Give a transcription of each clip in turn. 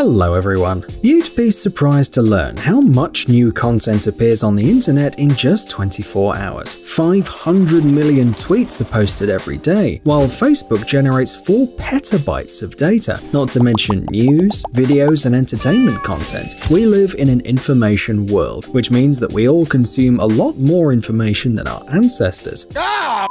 Hello everyone. You'd be surprised to learn how much new content appears on the internet in just 24 hours. 500 million tweets are posted every day, while Facebook generates 4 petabytes of data, not to mention news, videos, and entertainment content. We live in an information world, which means that we all consume a lot more information than our ancestors. Ah!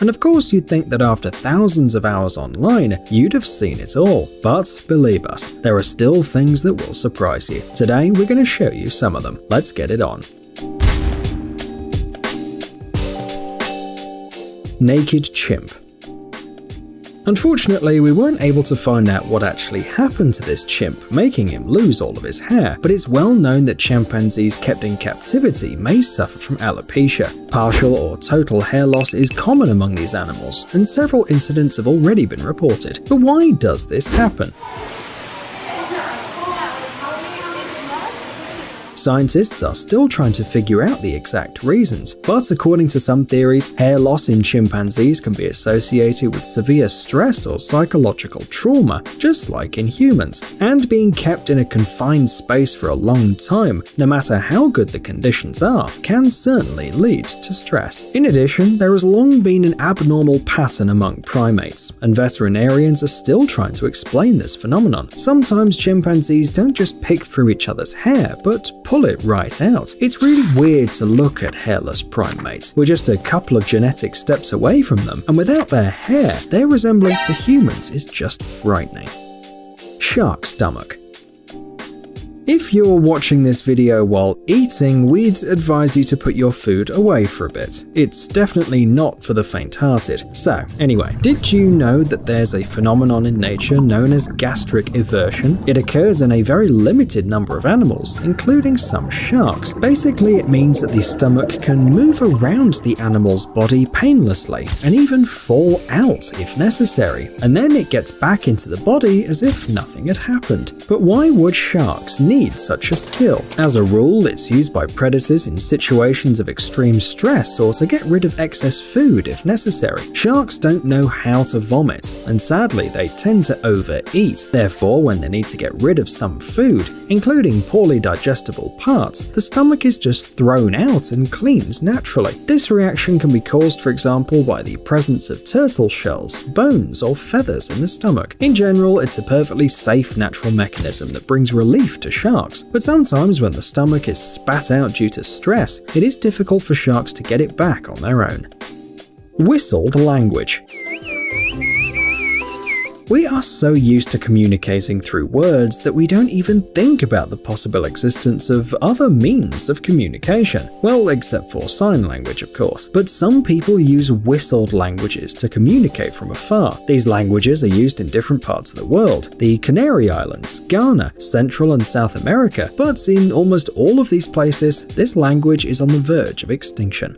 And of course, you'd think that after thousands of hours online, you'd have seen it all. But believe us, there are still things that will surprise you. Today, we're going to show you some of them. Let's get it on. Naked Chimp Unfortunately, we weren't able to find out what actually happened to this chimp, making him lose all of his hair, but it's well known that chimpanzees kept in captivity may suffer from alopecia. Partial or total hair loss is common among these animals, and several incidents have already been reported. But why does this happen? Scientists are still trying to figure out the exact reasons, but according to some theories, hair loss in chimpanzees can be associated with severe stress or psychological trauma, just like in humans. And being kept in a confined space for a long time, no matter how good the conditions are, can certainly lead to stress. In addition, there has long been an abnormal pattern among primates, and veterinarians are still trying to explain this phenomenon. Sometimes chimpanzees don't just pick through each other's hair, but pull pull it right out. It's really weird to look at hairless primates. We're just a couple of genetic steps away from them, and without their hair, their resemblance to humans is just frightening. Shark stomach. If you're watching this video while eating, we'd advise you to put your food away for a bit. It's definitely not for the faint-hearted. So, anyway, did you know that there's a phenomenon in nature known as gastric eversion? It occurs in a very limited number of animals, including some sharks. Basically, it means that the stomach can move around the animal's body painlessly, and even fall out if necessary, and then it gets back into the body as if nothing had happened. But why would sharks need need such a skill. As a rule, it's used by predators in situations of extreme stress or to get rid of excess food if necessary. Sharks don't know how to vomit, and sadly they tend to overeat. Therefore, when they need to get rid of some food, including poorly digestible parts, the stomach is just thrown out and cleans naturally. This reaction can be caused, for example, by the presence of turtle shells, bones, or feathers in the stomach. In general, it's a perfectly safe natural mechanism that brings relief to sharks sharks, but sometimes when the stomach is spat out due to stress, it is difficult for sharks to get it back on their own. Whistled language. We are so used to communicating through words that we don't even think about the possible existence of other means of communication. Well, except for sign language, of course. But some people use whistled languages to communicate from afar. These languages are used in different parts of the world the Canary Islands, Ghana, Central and South America, but in almost all of these places, this language is on the verge of extinction.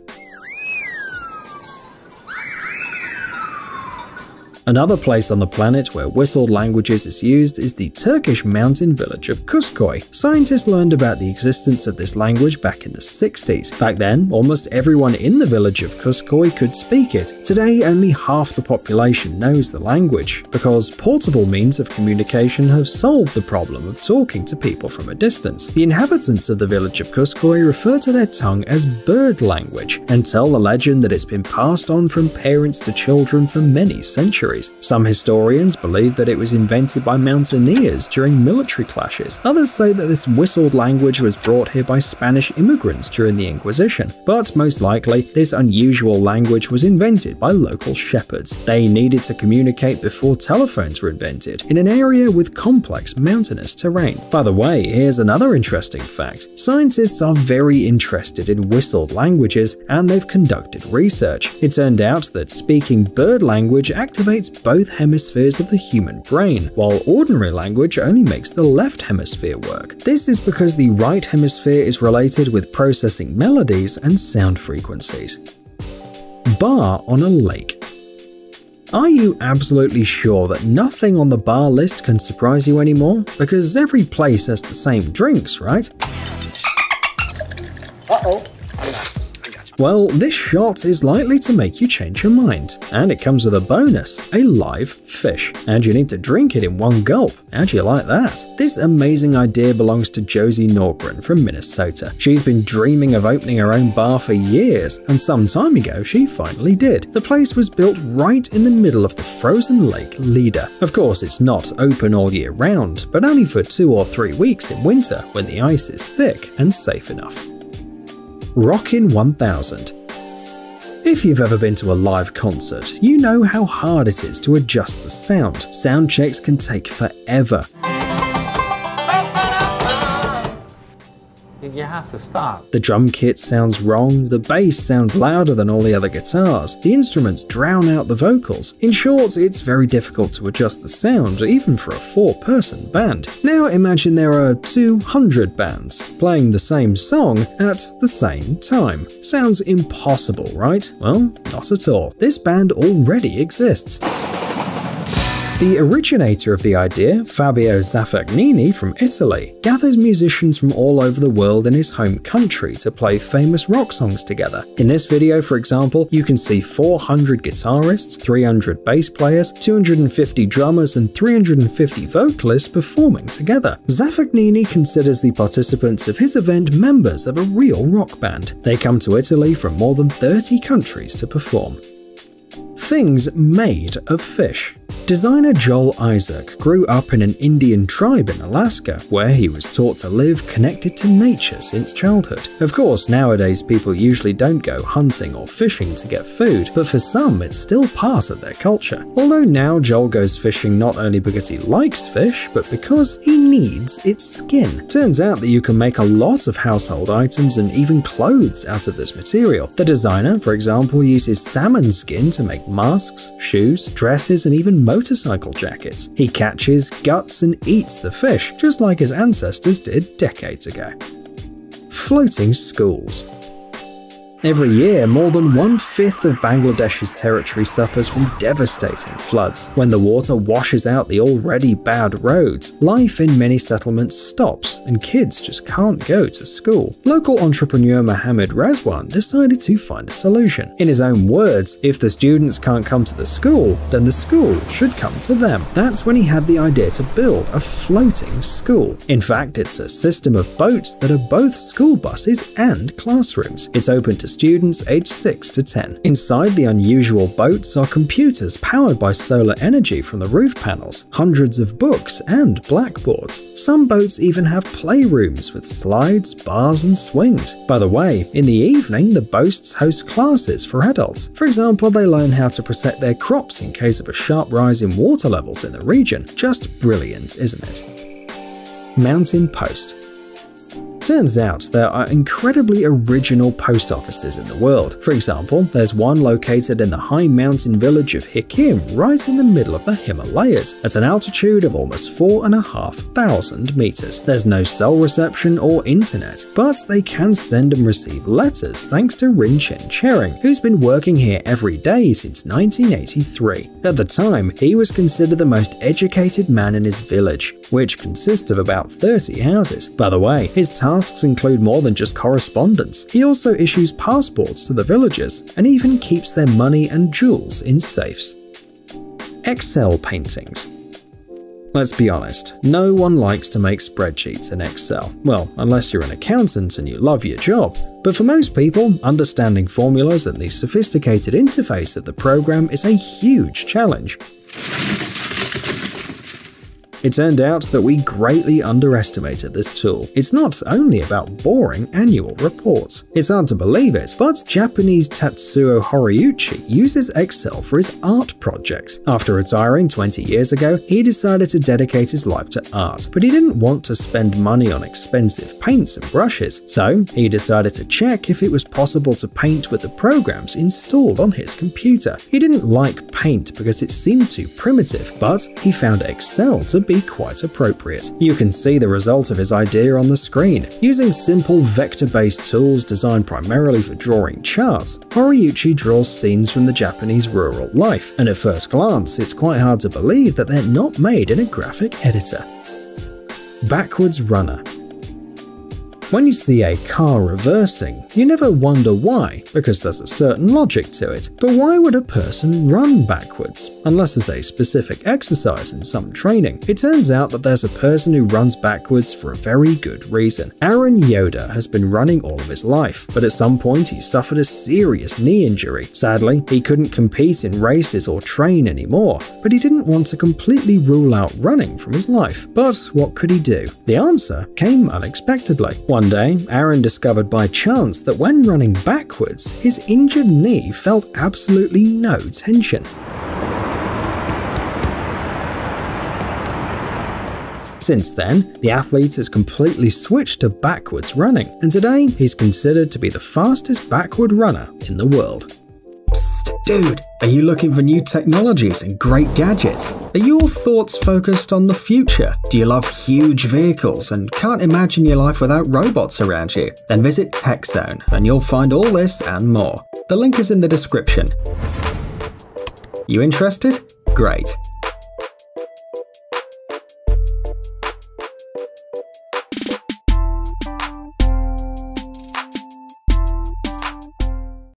Another place on the planet where whistled languages is used is the Turkish mountain village of Kuskoy. Scientists learned about the existence of this language back in the 60s. Back then, almost everyone in the village of Kuskoy could speak it. Today, only half the population knows the language, because portable means of communication have solved the problem of talking to people from a distance. The inhabitants of the village of Kuskoy refer to their tongue as bird language, and tell the legend that it's been passed on from parents to children for many centuries. Some historians believe that it was invented by mountaineers during military clashes. Others say that this whistled language was brought here by Spanish immigrants during the Inquisition. But most likely, this unusual language was invented by local shepherds. They needed to communicate before telephones were invented, in an area with complex mountainous terrain. By the way, here's another interesting fact. Scientists are very interested in whistled languages, and they've conducted research. It turned out that speaking bird language activates both hemispheres of the human brain, while ordinary language only makes the left hemisphere work. This is because the right hemisphere is related with processing melodies and sound frequencies. Bar on a lake. Are you absolutely sure that nothing on the bar list can surprise you anymore? Because every place has the same drinks, right? Well, this shot is likely to make you change your mind, and it comes with a bonus, a live fish. And you need to drink it in one gulp. How do you like that? This amazing idea belongs to Josie Norgren from Minnesota. She's been dreaming of opening her own bar for years, and some time ago she finally did. The place was built right in the middle of the frozen lake Leda. Of course, it's not open all year round, but only for two or three weeks in winter when the ice is thick and safe enough. Rockin' 1000 if you've ever been to a live concert, you know how hard it is to adjust the sound. Sound checks can take forever, you have to stop. The drum kit sounds wrong, the bass sounds louder than all the other guitars, the instruments drown out the vocals. In short, it's very difficult to adjust the sound, even for a four-person band. Now imagine there are 200 bands playing the same song at the same time. Sounds impossible, right? Well, not at all. This band already exists. The originator of the idea, Fabio Zaffagnini from Italy, gathers musicians from all over the world in his home country to play famous rock songs together. In this video, for example, you can see 400 guitarists, 300 bass players, 250 drummers, and 350 vocalists performing together. Zaffagnini considers the participants of his event members of a real rock band. They come to Italy from more than 30 countries to perform. Things made of fish. Designer Joel Isaak grew up in an Indian tribe in Alaska, where he was taught to live connected to nature since childhood. Of course, nowadays people usually don't go hunting or fishing to get food, but for some it's still part of their culture. Although now Joel goes fishing not only because he likes fish, but because he needs its skin. Turns out that you can make a lot of household items and even clothes out of this material. The designer, for example, uses salmon skin to make masks, shoes, dresses, and even motorcycle jackets. He catches, guts, and eats the fish, just like his ancestors did decades ago. Floating schools. Every year, more than one-fifth of Bangladesh's territory suffers from devastating floods. When the water washes out the already bad roads, life in many settlements stops and kids just can't go to school. Local entrepreneur Mohammed Rezwan decided to find a solution. In his own words, if the students can't come to the school, then the school should come to them. That's when he had the idea to build a floating school. In fact, it's a system of boats that are both school buses and classrooms. It's open to students aged 6 to 10. Inside the unusual boats are computers powered by solar energy from the roof panels, hundreds of books, and blackboards. Some boats even have playrooms with slides, bars, and swings. By the way, in the evening, the boats host classes for adults. For example, they learn how to protect their crops in case of a sharp rise in water levels in the region. Just brilliant, isn't it? Mountain Post Turns out there are incredibly original post offices in the world. For example, there's one located in the high mountain village of Hikkim, right in the middle of the Himalayas, at an altitude of almost 4,500 meters. There's no cell reception or internet, but they can send and receive letters thanks to Rinchen Chhering, who's been working here every day since 1983. At the time, he was considered the most educated man in his village, which consists of about 30 houses. By the way, his task tasks include more than just correspondence. He also issues passports to the villagers and even keeps their money and jewels in safes. Excel paintings. Let's be honest, no one likes to make spreadsheets in Excel. Well, unless you're an accountant and you love your job. But for most people, understanding formulas and the sophisticated interface of the program is a huge challenge. It turned out that we greatly underestimated this tool. It's not only about boring annual reports. It's hard to believe it, but Japanese Tatsuo Horiuchi uses Excel for his art projects. After retiring 20 years ago, he decided to dedicate his life to art, but he didn't want to spend money on expensive paints and brushes, so he decided to check if it was possible to paint with the programs installed on his computer. He didn't like paint because it seemed too primitive, but he found Excel to be quite appropriate. You can see the result of his idea on the screen. Using simple vector-based tools designed primarily for drawing charts, Horiuchi draws scenes from the Japanese rural life, and at first glance, it's quite hard to believe that they're not made in a graphic editor. Backwards Runner When you see a car reversing, you never wonder why, because there's a certain logic to it. But why would a person run backwards? Unless there's a specific exercise in some training. It turns out that there's a person who runs backwards for a very good reason. Aaron Yoder has been running all of his life, but at some point he suffered a serious knee injury. Sadly, he couldn't compete in races or train anymore, but he didn't want to completely rule out running from his life. But what could he do? The answer came unexpectedly. One day, Aaron discovered by chance that when running backwards, his injured knee felt absolutely no tension. Since then, the athlete has completely switched to backwards running, and today he's considered to be the fastest backward runner in the world. Dude, are you looking for new technologies and great gadgets? Are your thoughts focused on the future? Do you love huge vehicles and can't imagine your life without robots around you? Then visit TechZone and you'll find all this and more. The link is in the description. You interested? Great.